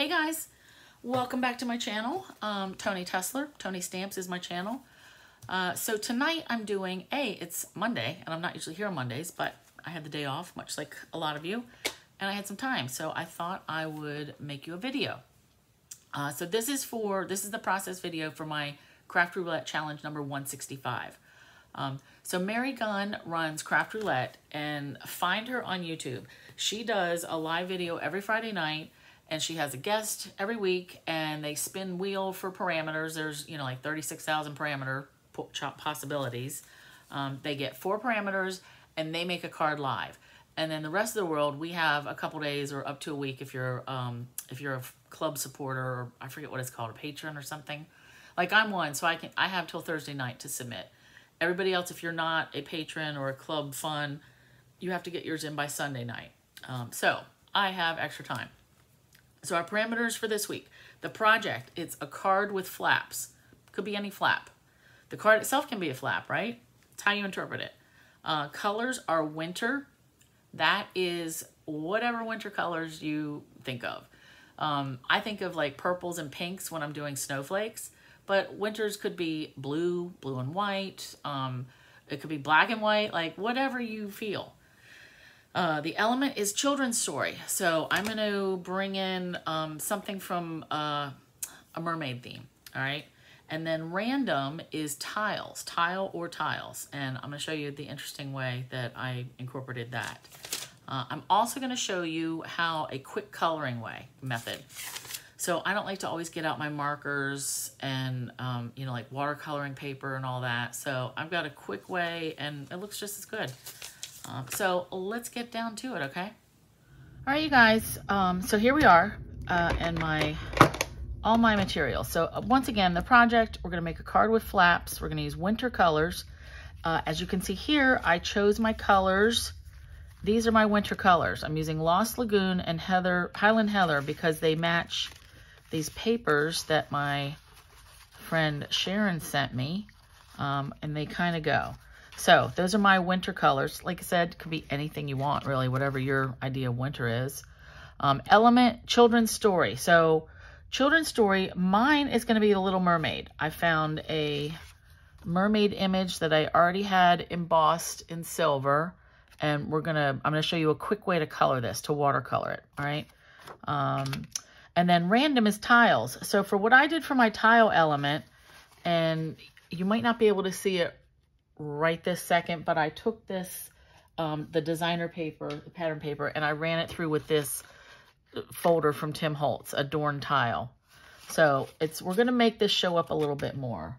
Hey guys, welcome back to my channel. Um, Toni Tesler, Toni Stamps is my channel. Uh, so tonight I'm doing, A, it's Monday, and I'm not usually here on Mondays, but I had the day off, much like a lot of you, and I had some time, so I thought I would make you a video. Uh, so this is for, this is the process video for my Craft Roulette Challenge number 165. Um, so Mary Gunn runs Craft Roulette, and find her on YouTube. She does a live video every Friday night, and she has a guest every week and they spin wheel for parameters. There's, you know, like 36,000 parameter possibilities. Um, they get four parameters and they make a card live. And then the rest of the world, we have a couple days or up to a week if you're um, if you're a club supporter or I forget what it's called, a patron or something. Like I'm one, so I can I have till Thursday night to submit. Everybody else, if you're not a patron or a club fun, you have to get yours in by Sunday night. Um, so I have extra time. So our parameters for this week. The project, it's a card with flaps. Could be any flap. The card itself can be a flap, right? It's how you interpret it. Uh, colors are winter. That is whatever winter colors you think of. Um, I think of like purples and pinks when I'm doing snowflakes, but winters could be blue, blue and white. Um, it could be black and white, like whatever you feel. Uh, the element is children's story. So I'm going to bring in um, something from uh, a mermaid theme. All right. And then random is tiles, tile or tiles. And I'm going to show you the interesting way that I incorporated that. Uh, I'm also going to show you how a quick coloring way method. So I don't like to always get out my markers and, um, you know, like watercoloring paper and all that. So I've got a quick way and it looks just as good. Um, so let's get down to it, okay? All right, you guys. Um, so here we are uh, and my all my material. So uh, once again, the project, we're going to make a card with flaps. We're going to use winter colors. Uh, as you can see here, I chose my colors. These are my winter colors. I'm using Lost Lagoon and Heather Highland Heather because they match these papers that my friend Sharon sent me. Um, and they kind of go. So those are my winter colors. Like I said, could be anything you want, really, whatever your idea of winter is. Um, element, children's story. So children's story, mine is going to be The Little Mermaid. I found a mermaid image that I already had embossed in silver. And we're going to, I'm going to show you a quick way to color this, to watercolor it. All right. Um, and then random is tiles. So for what I did for my tile element, and you might not be able to see it right this second, but I took this, um, the designer paper, the pattern paper, and I ran it through with this folder from Tim Holtz, Adorn Tile. So it's we're going to make this show up a little bit more.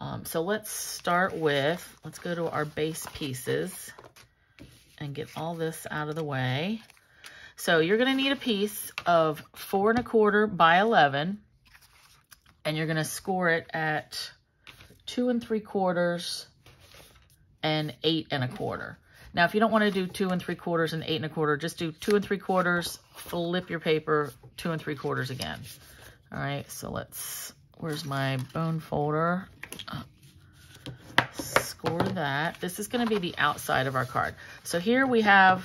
Um, so let's start with, let's go to our base pieces and get all this out of the way. So you're going to need a piece of four and a quarter by 11 and you're going to score it at two and three quarters and eight and a quarter. Now, if you don't want to do two and three quarters and eight and a quarter, just do two and three quarters, flip your paper, two and three quarters again. All right, so let's, where's my bone folder? Score that. This is going to be the outside of our card. So here we have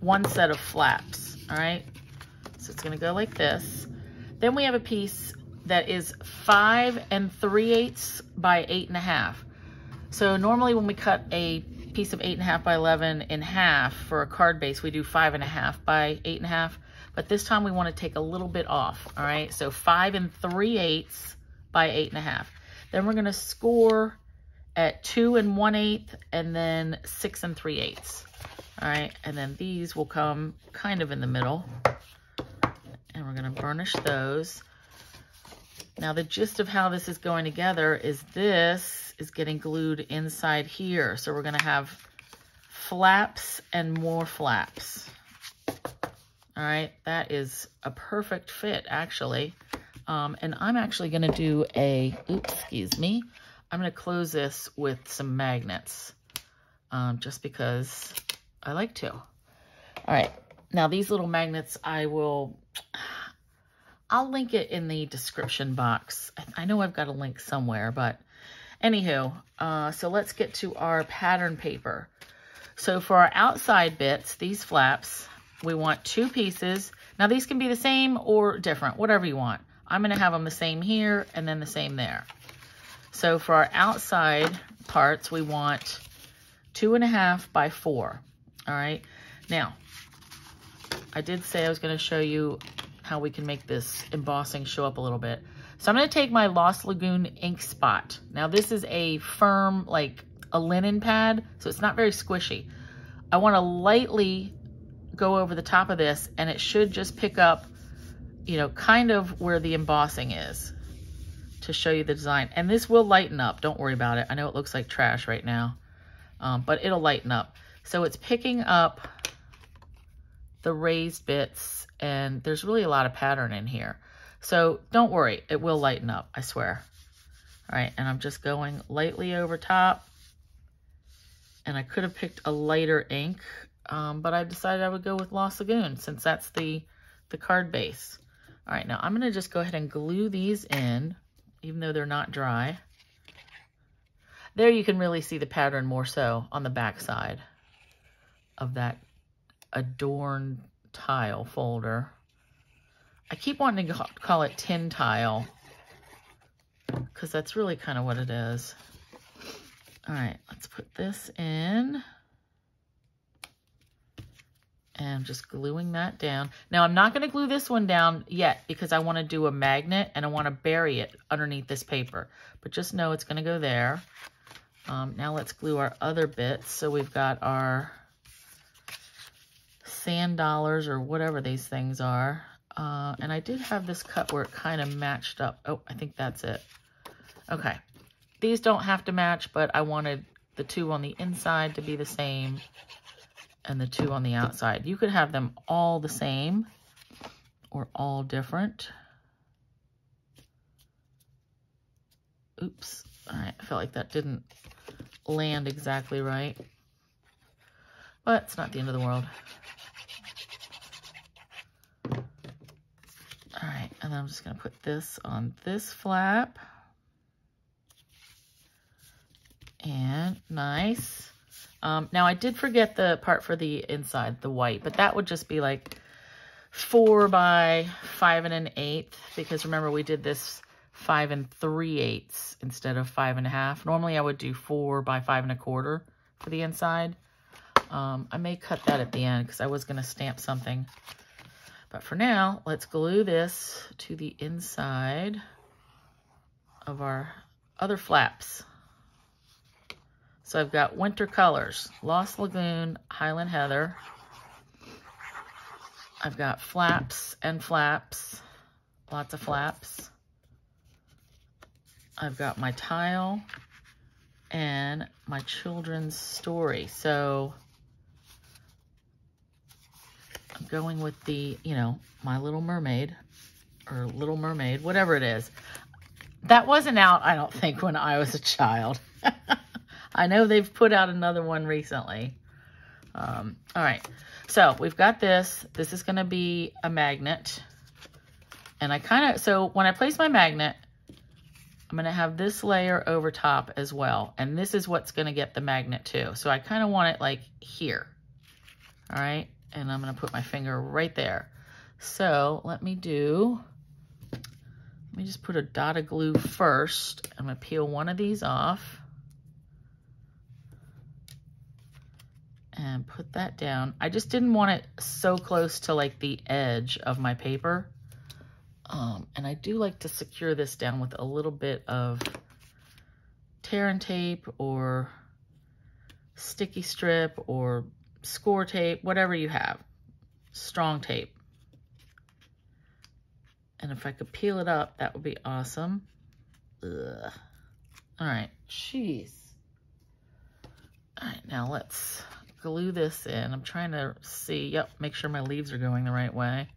one set of flaps, all right? So it's going to go like this. Then we have a piece that is five and three eighths by eight and a half. So normally when we cut a piece of eight and a half by 11 in half for a card base, we do five and a half by eight and a half. But this time we want to take a little bit off. All right. So five and three eighths by eight and a half. Then we're going to score at two and one eighth and then six and three eighths. All right. And then these will come kind of in the middle. And we're going to burnish those. Now the gist of how this is going together is this is getting glued inside here. So we're going to have flaps and more flaps. All right, that is a perfect fit, actually. Um, and I'm actually going to do a, oops, excuse me. I'm going to close this with some magnets um, just because I like to. All right, now these little magnets, I will, I'll link it in the description box. I know I've got a link somewhere, but Anywho, uh, so let's get to our pattern paper. So for our outside bits, these flaps, we want two pieces. Now these can be the same or different, whatever you want. I'm gonna have them the same here and then the same there. So for our outside parts, we want two and a half by four, all right? Now, I did say I was gonna show you how we can make this embossing show up a little bit. So I'm gonna take my Lost Lagoon ink spot. Now this is a firm, like a linen pad, so it's not very squishy. I wanna lightly go over the top of this and it should just pick up, you know, kind of where the embossing is to show you the design. And this will lighten up, don't worry about it. I know it looks like trash right now, um, but it'll lighten up. So it's picking up the raised bits and there's really a lot of pattern in here. So don't worry, it will lighten up, I swear. All right, and I'm just going lightly over top. And I could have picked a lighter ink, um, but I decided I would go with Lost Lagoon since that's the, the card base. All right, now I'm gonna just go ahead and glue these in, even though they're not dry. There you can really see the pattern more so on the back side of that adorned tile folder. I keep wanting to call it tin tile because that's really kind of what it is. All right, let's put this in. And just gluing that down. Now, I'm not going to glue this one down yet because I want to do a magnet and I want to bury it underneath this paper. But just know it's going to go there. Um, now let's glue our other bits. So we've got our sand dollars or whatever these things are. Uh, and I did have this cut where it kind of matched up. Oh, I think that's it. Okay. These don't have to match, but I wanted the two on the inside to be the same and the two on the outside. You could have them all the same or all different. Oops. All right, I felt like that didn't land exactly right. But it's not the end of the world. All right, and I'm just gonna put this on this flap. And nice. Um, now I did forget the part for the inside, the white, but that would just be like four by five and an eighth, because remember we did this five and three eighths instead of five and a half. Normally I would do four by five and a quarter for the inside. Um, I may cut that at the end because I was going to stamp something but for now, let's glue this to the inside of our other flaps. So I've got winter colors, Lost Lagoon, Highland Heather. I've got flaps and flaps, lots of flaps. I've got my tile and my children's story. So I'm going with the, you know, My Little Mermaid or Little Mermaid, whatever it is. That wasn't out, I don't think, when I was a child. I know they've put out another one recently. Um, all right, so we've got this. This is going to be a magnet. And I kind of, so when I place my magnet, I'm going to have this layer over top as well. And this is what's going to get the magnet too. So I kind of want it like here. All right and I'm going to put my finger right there. So let me do, let me just put a dot of glue first. I'm to peel one of these off. And put that down. I just didn't want it so close to like the edge of my paper. Um, and I do like to secure this down with a little bit of tear and tape or sticky strip or score tape, whatever you have. Strong tape. And if I could peel it up, that would be awesome. Ugh. All right, jeez. All right, now let's glue this in. I'm trying to see, yep, make sure my leaves are going the right way.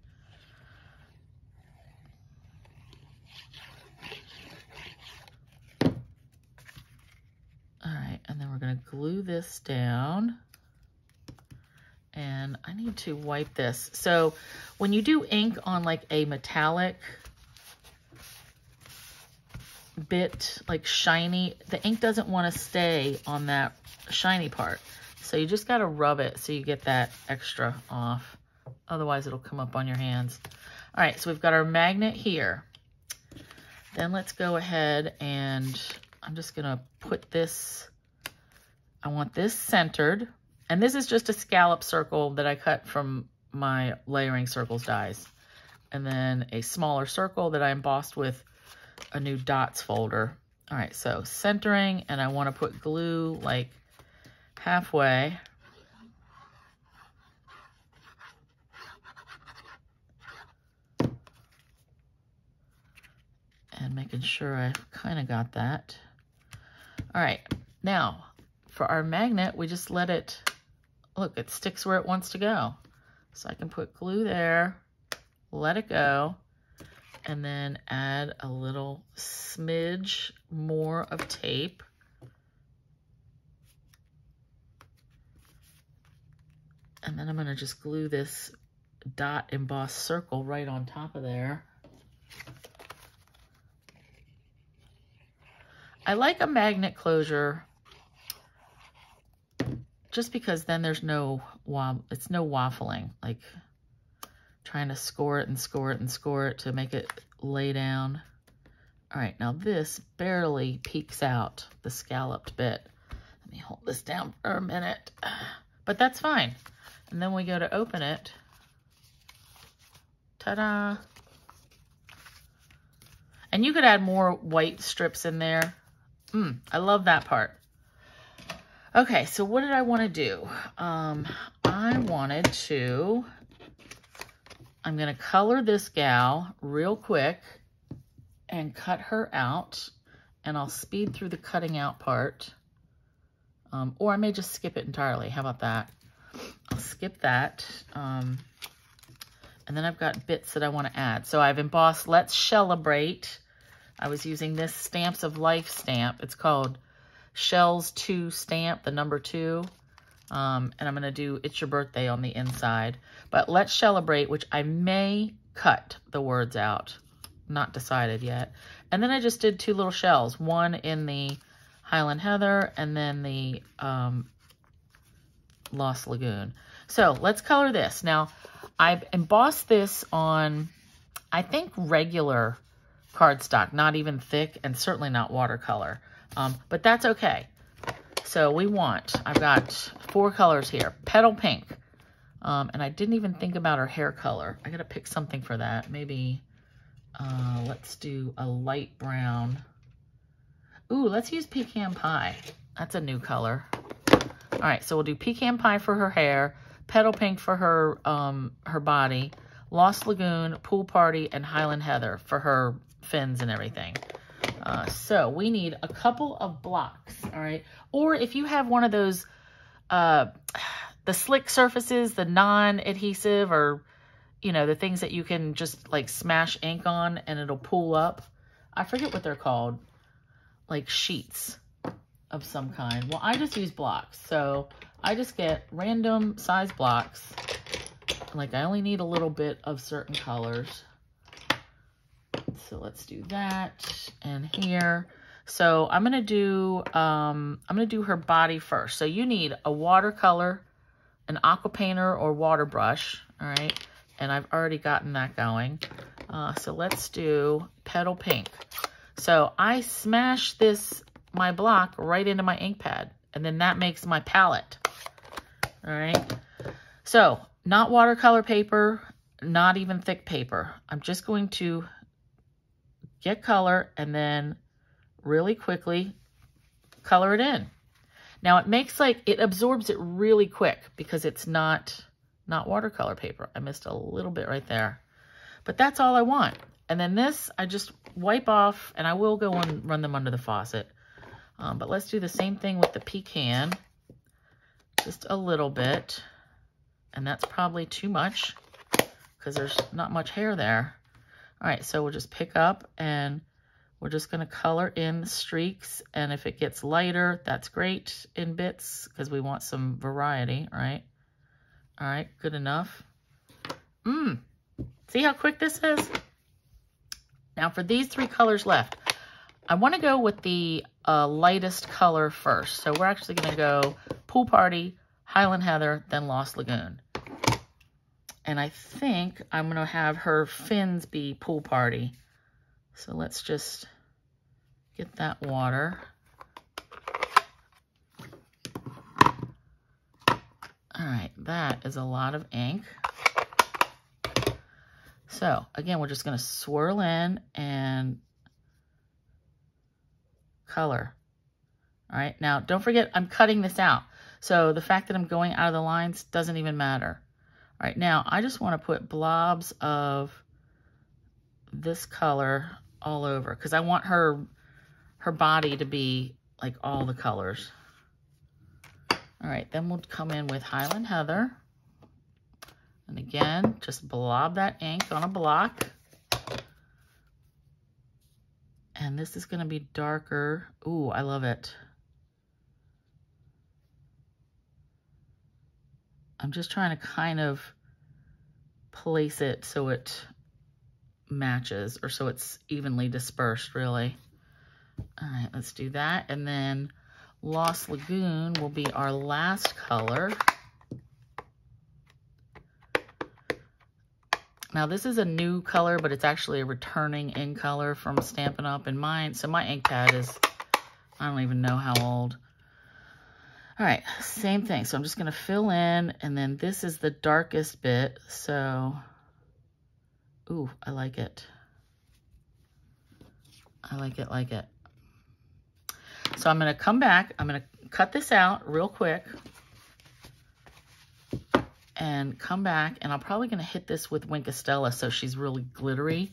All right, and then we're gonna glue this down and I need to wipe this. So when you do ink on like a metallic bit, like shiny, the ink doesn't want to stay on that shiny part. So you just got to rub it so you get that extra off. Otherwise, it'll come up on your hands. All right, so we've got our magnet here. Then let's go ahead and I'm just going to put this, I want this centered. And this is just a scallop circle that I cut from my layering circles dies. And then a smaller circle that I embossed with a new dots folder. All right, so centering, and I want to put glue like halfway. And making sure I kind of got that. All right, now for our magnet, we just let it, look, it sticks where it wants to go. So I can put glue there, let it go, and then add a little smidge more of tape. And then I'm going to just glue this dot embossed circle right on top of there. I like a magnet closure just because then there's no, it's no waffling, like trying to score it and score it and score it to make it lay down. All right, now this barely peeks out the scalloped bit. Let me hold this down for a minute, but that's fine. And then we go to open it. Ta-da. And you could add more white strips in there. Mm, I love that part. Okay, so what did I want to do? Um, I wanted to, I'm going to color this gal real quick and cut her out. And I'll speed through the cutting out part. Um, or I may just skip it entirely. How about that? I'll skip that. Um, and then I've got bits that I want to add. So I've embossed Let's Celebrate. I was using this Stamps of Life stamp. It's called Shells 2 stamp, the number 2. Um, and I'm going to do It's Your Birthday on the inside. But Let's Celebrate, which I may cut the words out. Not decided yet. And then I just did two little shells. One in the Highland Heather and then the um, Lost Lagoon. So let's color this. Now, I've embossed this on, I think, regular cardstock, not even thick and certainly not watercolor. Um, but that's okay. So we want, I've got four colors here. Petal Pink. Um, and I didn't even think about her hair color. I got to pick something for that. Maybe, uh, let's do a light brown. Ooh, let's use Pecan Pie. That's a new color. All right, so we'll do Pecan Pie for her hair, Petal Pink for her, um, her body, Lost Lagoon, Pool Party, and Highland Heather for her fins and everything. Uh, so we need a couple of blocks, all right? Or if you have one of those, uh, the slick surfaces, the non-adhesive or, you know, the things that you can just like smash ink on and it'll pull up. I forget what they're called, like sheets of some kind. Well, I just use blocks. So I just get random size blocks. Like I only need a little bit of certain colors. So let's do that and here. So I'm going to do, um, I'm going to do her body first. So you need a watercolor, an aqua painter or water brush. All right. And I've already gotten that going. Uh, so let's do petal pink. So I smash this, my block right into my ink pad. And then that makes my palette. All right. So not watercolor paper, not even thick paper. I'm just going to get color, and then really quickly color it in. Now it makes like, it absorbs it really quick because it's not, not watercolor paper. I missed a little bit right there. But that's all I want. And then this, I just wipe off, and I will go and run them under the faucet. Um, but let's do the same thing with the pecan. Just a little bit. And that's probably too much because there's not much hair there. All right, so we'll just pick up and we're just gonna color in the streaks. And if it gets lighter, that's great in bits because we want some variety, right? All right, good enough. Mmm, see how quick this is? Now for these three colors left, I wanna go with the uh, lightest color first. So we're actually gonna go Pool Party, Highland Heather, then Lost Lagoon. And I think I'm going to have her fins be pool party. So let's just get that water. All right, that is a lot of ink. So again, we're just going to swirl in and color. All right, now don't forget I'm cutting this out. So the fact that I'm going out of the lines doesn't even matter. All right, now I just want to put blobs of this color all over because I want her her body to be like all the colors. All right, then we'll come in with Highland Heather. And again, just blob that ink on a block. And this is going to be darker. Ooh, I love it. I'm just trying to kind of place it so it matches or so it's evenly dispersed, really. All right, let's do that. And then Lost Lagoon will be our last color. Now this is a new color, but it's actually a returning in color from Stampin' Up! in mine. So my ink pad is, I don't even know how old. All right, same thing. So I'm just gonna fill in, and then this is the darkest bit. So, ooh, I like it. I like it, like it. So I'm gonna come back, I'm gonna cut this out real quick and come back and I'm probably going to hit this with Wink of Stella so she's really glittery.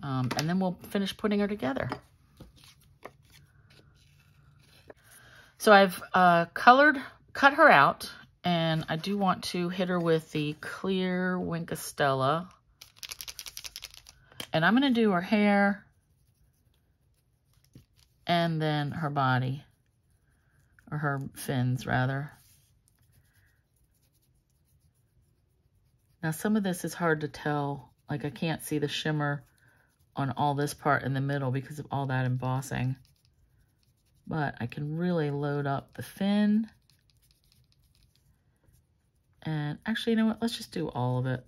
Um, and then we'll finish putting her together. So I've uh, colored, cut her out, and I do want to hit her with the clear Wink of Stella. And I'm going to do her hair and then her body, or her fins rather. Now some of this is hard to tell. Like I can't see the shimmer on all this part in the middle because of all that embossing. But I can really load up the fin. And actually, you know what? Let's just do all of it.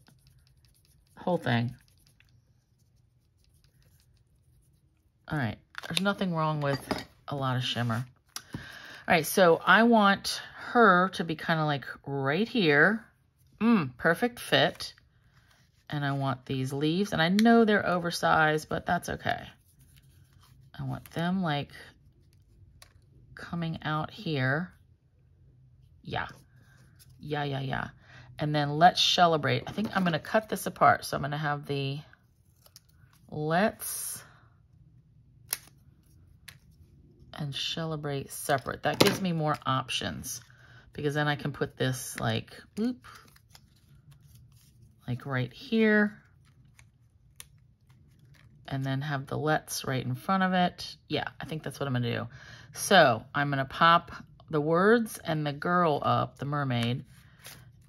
whole thing. All right. There's nothing wrong with a lot of shimmer. All right. So I want her to be kind of like right here. Mmm, perfect fit. And I want these leaves, and I know they're oversized, but that's okay. I want them like coming out here. Yeah. Yeah, yeah, yeah. And then let's celebrate. I think I'm going to cut this apart. So I'm going to have the let's and celebrate separate. That gives me more options because then I can put this like, whoop, like right here. And then have the let's right in front of it. Yeah, I think that's what I'm gonna do. So I'm gonna pop the words and the girl up, the mermaid,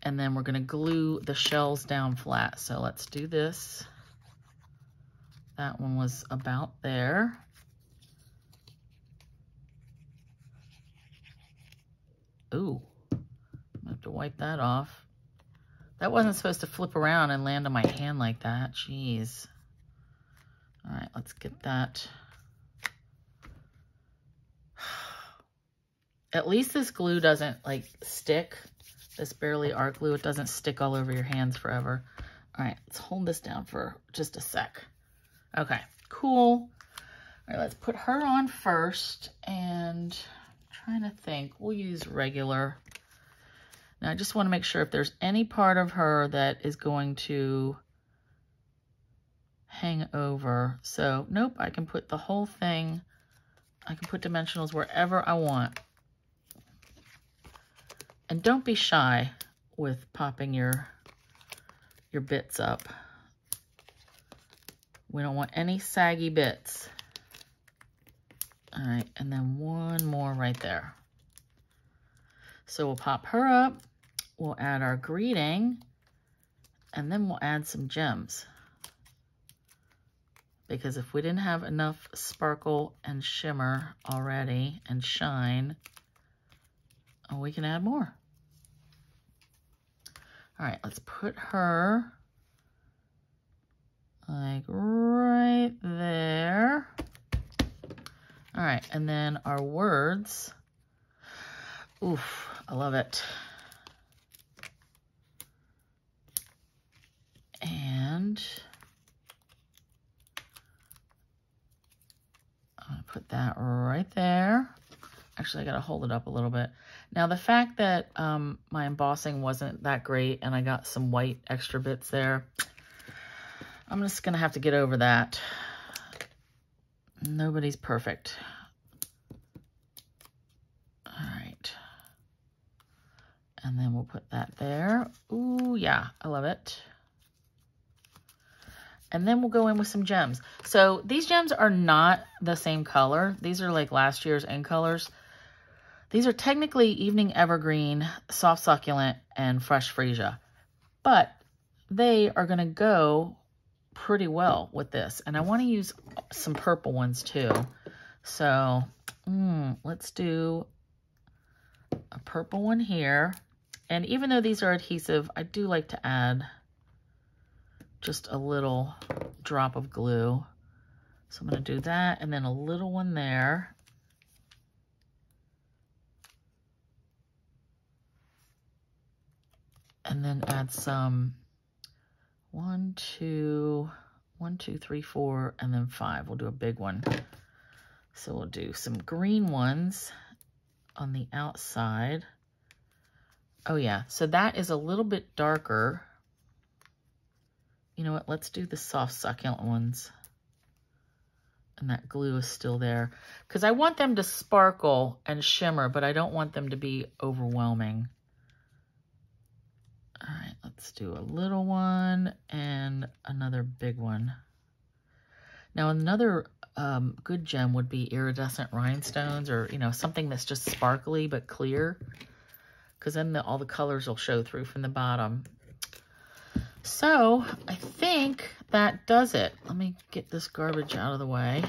and then we're gonna glue the shells down flat. So let's do this. That one was about there. Ooh, I have to wipe that off. That wasn't supposed to flip around and land on my hand like that. Jeez. All right, let's get that. At least this glue doesn't like stick. This Bearly Art glue, it doesn't stick all over your hands forever. All right, let's hold this down for just a sec. Okay, cool. All right, let's put her on first and I'm trying to think. We'll use regular. Now, I just want to make sure if there's any part of her that is going to hang over. So, nope, I can put the whole thing, I can put dimensionals wherever I want. And don't be shy with popping your, your bits up. We don't want any saggy bits. All right, and then one more right there. So we'll pop her up. We'll add our greeting, and then we'll add some gems. Because if we didn't have enough sparkle and shimmer already and shine, oh, we can add more. All right, let's put her like right there. All right, and then our words. Oof, I love it. And I'm to put that right there. Actually, I got to hold it up a little bit. Now, the fact that um, my embossing wasn't that great and I got some white extra bits there, I'm just going to have to get over that. Nobody's perfect. All right. And then we'll put that there. Ooh, yeah, I love it. And then we'll go in with some gems. So these gems are not the same color. These are like last year's In Colors. These are technically Evening Evergreen, Soft Succulent, and Fresh Freesia. But they are going to go pretty well with this. And I want to use some purple ones too. So mm, let's do a purple one here. And even though these are adhesive, I do like to add just a little drop of glue. So I'm going to do that and then a little one there. And then add some one, two, one, two, three, four, and then five. We'll do a big one. So we'll do some green ones on the outside. Oh yeah, so that is a little bit darker you know what, let's do the soft succulent ones. And that glue is still there. Because I want them to sparkle and shimmer, but I don't want them to be overwhelming. All right, let's do a little one and another big one. Now another um, good gem would be iridescent rhinestones or, you know, something that's just sparkly but clear. Because then the, all the colors will show through from the bottom. So I think that does it. Let me get this garbage out of the way.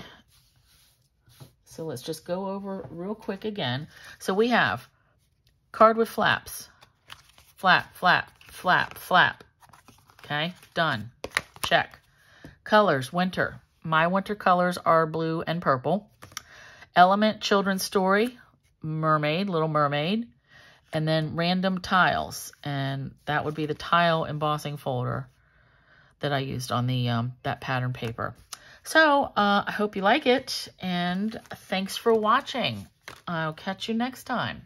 So let's just go over real quick again. So we have card with flaps. Flap, flap, flap, flap. Okay, done. Check. Colors, winter. My winter colors are blue and purple. Element, children's story, mermaid, little mermaid and then random tiles. And that would be the tile embossing folder that I used on the um, that pattern paper. So uh, I hope you like it, and thanks for watching. I'll catch you next time.